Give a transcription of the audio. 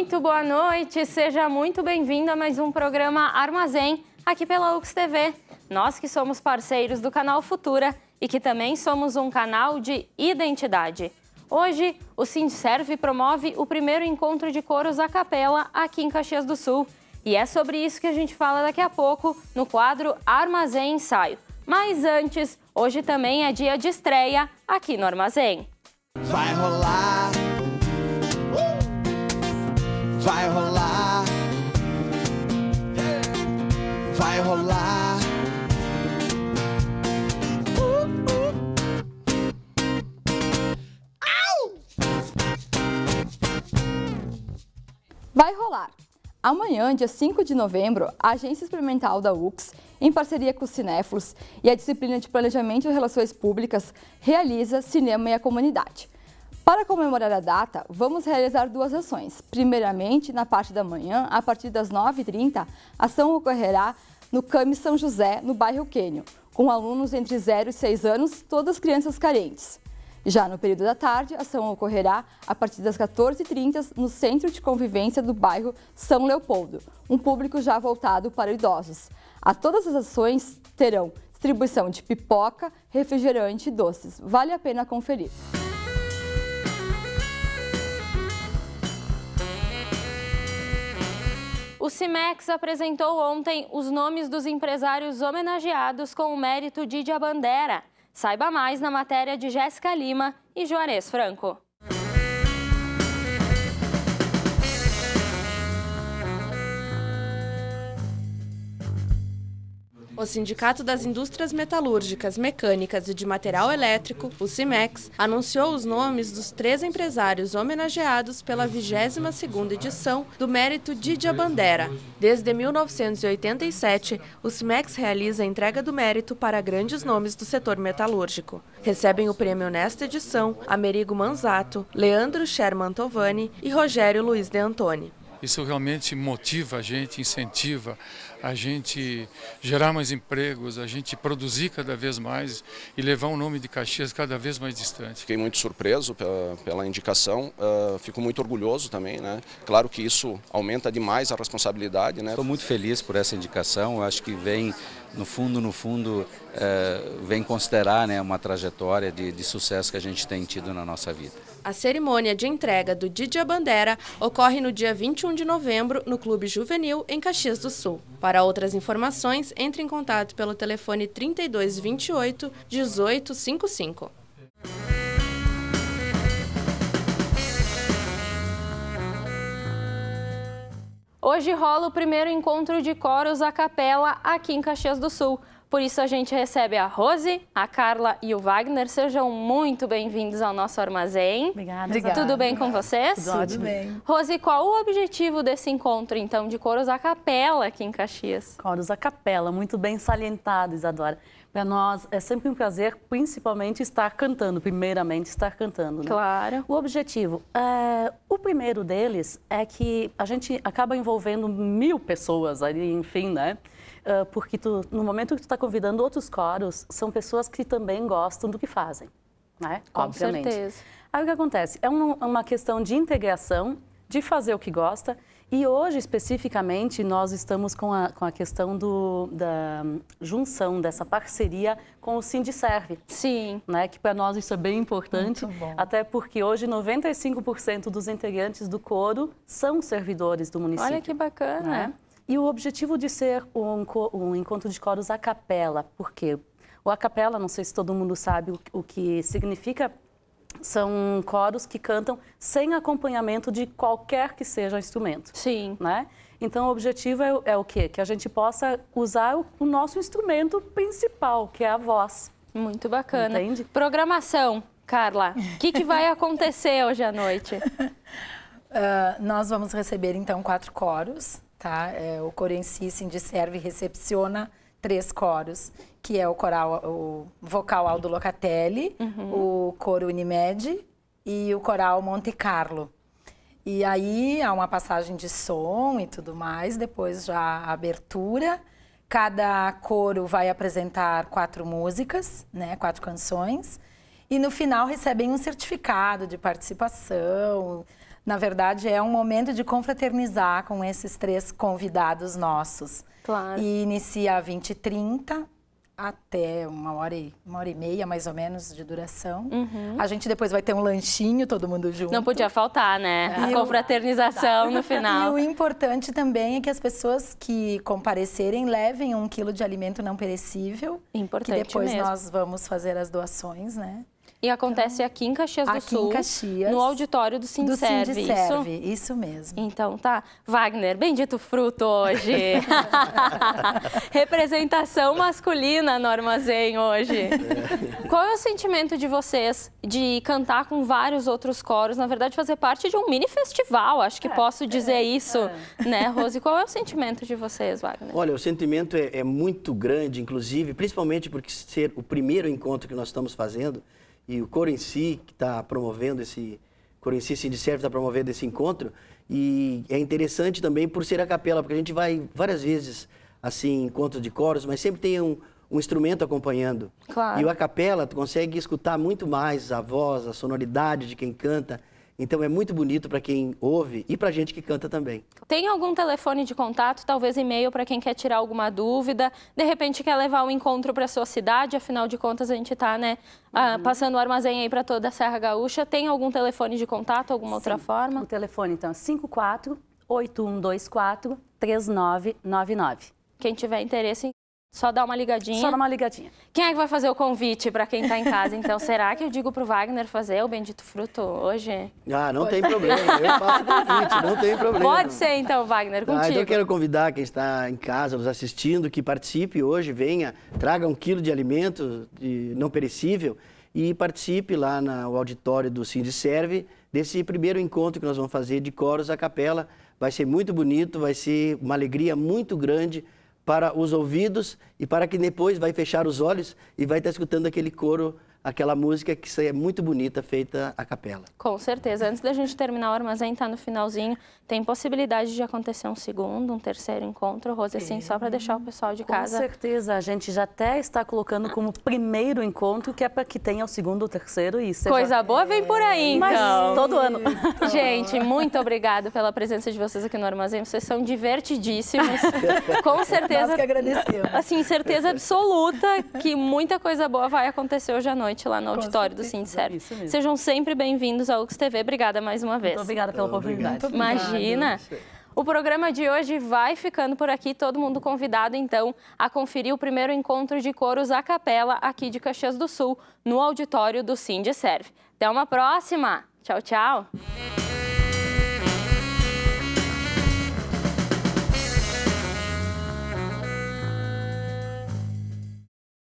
Muito boa noite, seja muito bem-vindo a mais um programa Armazém, aqui pela UX TV. Nós que somos parceiros do canal Futura e que também somos um canal de identidade. Hoje, o Sindserve promove o primeiro encontro de coros a capela aqui em Caxias do Sul. E é sobre isso que a gente fala daqui a pouco no quadro Armazém Ensaio. Mas antes, hoje também é dia de estreia aqui no Armazém. Vai rolar Vai rolar. Vai rolar. Vai rolar. Amanhã, dia 5 de novembro, a Agência Experimental da UX, em parceria com os cinéfilos e a disciplina de Planejamento e Relações Públicas, realiza Cinema e a Comunidade. Para comemorar a data, vamos realizar duas ações. Primeiramente, na parte da manhã, a partir das 9h30, a ação ocorrerá no CAMI São José, no bairro Quênio, com alunos entre 0 e 6 anos, todas crianças carentes. Já no período da tarde, a ação ocorrerá a partir das 14h30 no Centro de Convivência do bairro São Leopoldo, um público já voltado para idosos. A todas as ações terão distribuição de pipoca, refrigerante e doces. Vale a pena conferir. CIMEX apresentou ontem os nomes dos empresários homenageados com o mérito de Bandera. Saiba mais na matéria de Jéssica Lima e Juarez Franco. O Sindicato das Indústrias Metalúrgicas, Mecânicas e de Material Elétrico, o CIMEX, anunciou os nomes dos três empresários homenageados pela 22ª edição do Mérito Didia Bandera. Desde 1987, o CIMEX realiza a entrega do mérito para grandes nomes do setor metalúrgico. Recebem o prêmio nesta edição Amerigo Manzato, Leandro Sherman Tovani e Rogério Luiz de Antoni. Isso realmente motiva a gente, incentiva a gente gerar mais empregos, a gente produzir cada vez mais e levar o nome de Caxias cada vez mais distante. Fiquei muito surpreso pela, pela indicação, uh, fico muito orgulhoso também, né? Claro que isso aumenta demais a responsabilidade, né? Estou muito feliz por essa indicação, acho que vem no fundo, no fundo, é, vem considerar né, uma trajetória de, de sucesso que a gente tem tido na nossa vida. A cerimônia de entrega do Didia Bandera ocorre no dia 21 de novembro no Clube Juvenil, em Caxias do Sul. Para outras informações, entre em contato pelo telefone 3228 1855. Hoje rola o primeiro encontro de coros a capela aqui em Caxias do Sul. Por isso a gente recebe a Rose, a Carla e o Wagner. Sejam muito bem-vindos ao nosso armazém. Obrigada. Obrigada. Tudo bem com vocês? Tudo, Tudo bem. Rose, qual o objetivo desse encontro, então, de coros a capela aqui em Caxias? Coros a capela, muito bem salientado, Isadora. Para nós é sempre um prazer, principalmente, estar cantando, primeiramente estar cantando. Né? Claro. O objetivo, é, o primeiro deles é que a gente acaba envolvendo mil pessoas ali, enfim, né? Uh, porque tu, no momento que tu está convidando outros coros, são pessoas que também gostam do que fazem, né? Com Obviamente. certeza. Aí o que acontece? É um, uma questão de integração, de fazer o que gosta e hoje, especificamente, nós estamos com a, com a questão do, da junção dessa parceria com o Sindicerve. Sim. Né, que para nós isso é bem importante, até porque hoje 95% dos integrantes do coro são servidores do município. Olha que bacana. Né? E o objetivo de ser um, um encontro de coros a capela, por quê? O a capela, não sei se todo mundo sabe o, o que significa são coros que cantam sem acompanhamento de qualquer que seja instrumento. Sim. Né? Então, o objetivo é, é o quê? Que a gente possa usar o, o, nosso instrumento principal, que é a voz. Muito bacana. Entende? Programação, Carla. O que, que vai acontecer hoje à noite? Uh, nós vamos receber, então, quatro coros. Tá? É, o coro em si, sim, de serve recepciona três coros que é o coral, o vocal Aldo Locatelli, uhum. o coro Unimed e o coral Monte Carlo. E aí há uma passagem de som e tudo mais, depois já a abertura. Cada coro vai apresentar quatro músicas, né, quatro canções. E no final recebem um certificado de participação, Na verdade, é um momento de confraternizar com esses três convidados nossos. Claro. E inicia às 20h30 até uma hora, e, uma hora e meia, mais ou menos, de duração. A gente depois vai ter um lanchinho, todo mundo junto. Uhum. Não podia faltar, né? E A o- confraternização no E final. o importante também é que as pessoas que comparecerem levem um quilo de alimento não perecível. Importante Que depois mesmo. nós vamos fazer as doações, né? E acontece aqui em Caxias do Aqui em Sul, Caxias, no auditório do Do Sinserve, isso? Sindiserve, isso mesmo. Então tá. Wagner, bendito fruto hoje. Representação masculina no armazém hoje. Qual é o sentimento de vocês de cantar com vários outros coros? Na verdade, fazer parte de um mini festival, acho que posso dizer isso, né, Rose? Qual é o sentimento de vocês, Wagner? Olha, o sentimento é, é muito grande, inclusive, principalmente porque ser o primeiro encontro que nós estamos fazendo e o coro em si que está promovendo esse coro em si, Sindicerve está promovendo esse encontro e é interessante também por ser a capela, porque a gente vai várias vezes assim encontros de coros, mas sempre tem um, um instrumento acompanhando. Claro. E o a capela tu consegue escutar muito mais a voz, a sonoridade de quem canta. Então é muito bonito para quem ouve e para a gente que canta também. Tem algum telefone de contato, talvez e-mail para quem quer tirar alguma dúvida? De repente quer levar um encontro para sua cidade, afinal de contas a gente está, né, ah, passando o armazém aí para toda a Serra Gaúcha. Tem algum telefone de contato, alguma outra forma? O telefone, então, é 54 8124 3999. Quem tiver interesse, só dá uma ligadinha. Só dá uma ligadinha. Quem é que vai fazer o convite para quem está em casa? Então, será que eu digo para o Wagner fazer o Bendito Fruto hoje? Ah, não tem problema, eu faço o convite, não tem problema. Pode ser, então, Wagner, contigo. então eu quero convidar quem está em casa nos assistindo que participe hoje, venha, traga um quilo de alimento de não perecível e participe lá no auditório do Sindicerve desse primeiro encontro que nós vamos fazer de coros à capela. Vai ser muito bonito, vai ser uma alegria muito grande para os ouvidos e para quem depois vai fechar os olhos e vai estar escutando aquele coro, aquela música que é muito bonita, feita à capela. Com certeza. Antes da gente terminar o armazém, tá no finalzinho. Tem possibilidade de acontecer um segundo, um terceiro encontro, Rose, assim, só para deixar o pessoal de Com casa. certeza, a gente já até está colocando como primeiro encontro, que é para que tenha o segundo, o terceiro e seja... Coisa boa vem por aí, Mas então. todo ano. Gente, muito obrigada pela presença de vocês aqui no Armazém. Vocês são divertidíssimos. Com certeza. Nós que agradecemos. Assim, certeza absoluta que muita coisa boa vai acontecer hoje à noite lá no Com auditório do mesmo. Sejam sempre bem-vindos ao Ux TV. Obrigada mais uma vez. Muito obrigada pela oportunidade. Imagina. O programa de hoje vai ficando por aqui. Todo mundo convidado, então, a conferir o primeiro encontro de coros a capela aqui de Caxias do Sul, no auditório do Sindicerve. Até uma próxima. Tchau, tchau.